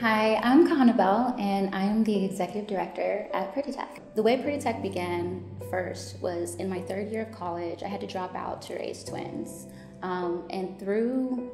Hi, I'm Kahana Bell, and I'm the executive director at Pretty Tech. The way Pretty Tech began first was in my third year of college. I had to drop out to raise twins, um, and through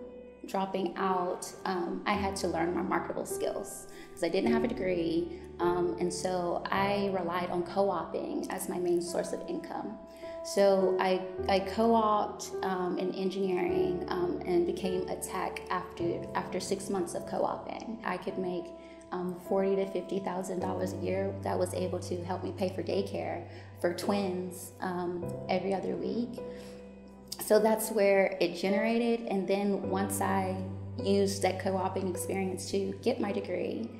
dropping out, um, I had to learn my marketable skills because I didn't have a degree, um, and so I relied on co-oping as my main source of income. So I, I co-opted um, in engineering um, and became a tech after after six months of co-oping. I could make um, forty to fifty thousand dollars a year. That was able to help me pay for daycare for twins um, every other week. So that's where it generated. And then once I used that co-oping experience to get my degree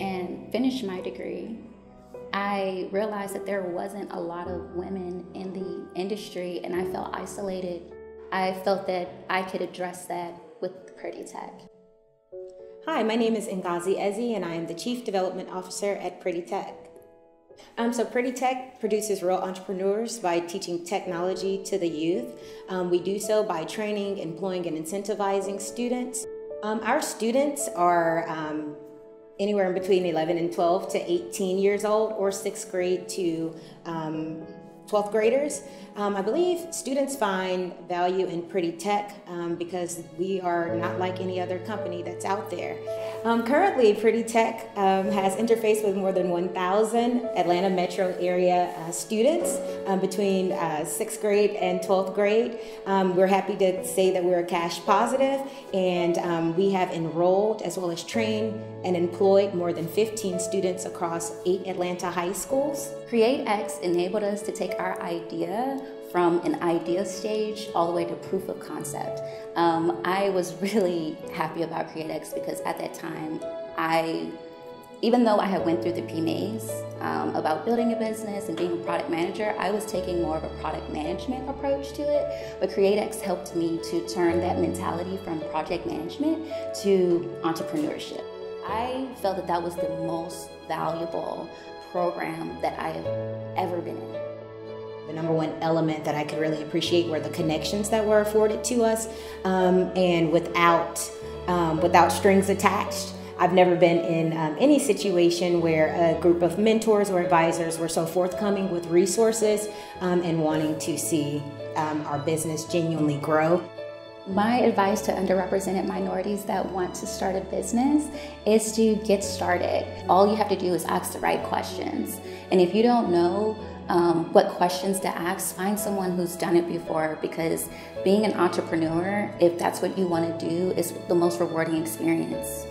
and finish my degree, I realized that there wasn't a lot of women in the industry and I felt isolated. I felt that I could address that with Pretty Tech. Hi, my name is Ngazi Ezi and I am the Chief Development Officer at Pretty Tech. Um, so Pretty Tech produces real entrepreneurs by teaching technology to the youth. Um, we do so by training, employing, and incentivizing students. Um, our students are um, anywhere in between 11 and 12 to 18 years old or sixth grade to um, 12th graders. Um, I believe students find value in Pretty Tech um, because we are not like any other company that's out there. Um, currently, Pretty Tech um, has interfaced with more than 1,000 Atlanta metro area uh, students um, between uh, 6th grade and 12th grade. Um, we're happy to say that we're cash positive and we have enrolled as well as trained and employed more than 15 students across eight Atlanta high schools. CreateX enabled us to take our idea from an idea stage all the way to proof of concept. Um, I was really happy about CreateX because at that time, I, even though I had went through the PMAs um, about building a business and being a product manager, I was taking more of a product management approach to it. But CreateX helped me to turn that mentality from project management to entrepreneurship. I felt that that was the most valuable program that I have ever been in. The number one element that I could really appreciate were the connections that were afforded to us, um, and without um, without strings attached. I've never been in um, any situation where a group of mentors or advisors were so forthcoming with resources um, and wanting to see um, our business genuinely grow. My advice to underrepresented minorities that want to start a business is to get started. All you have to do is ask the right questions. And if you don't know um, what questions to ask, find someone who's done it before because being an entrepreneur, if that's what you want to do, is the most rewarding experience.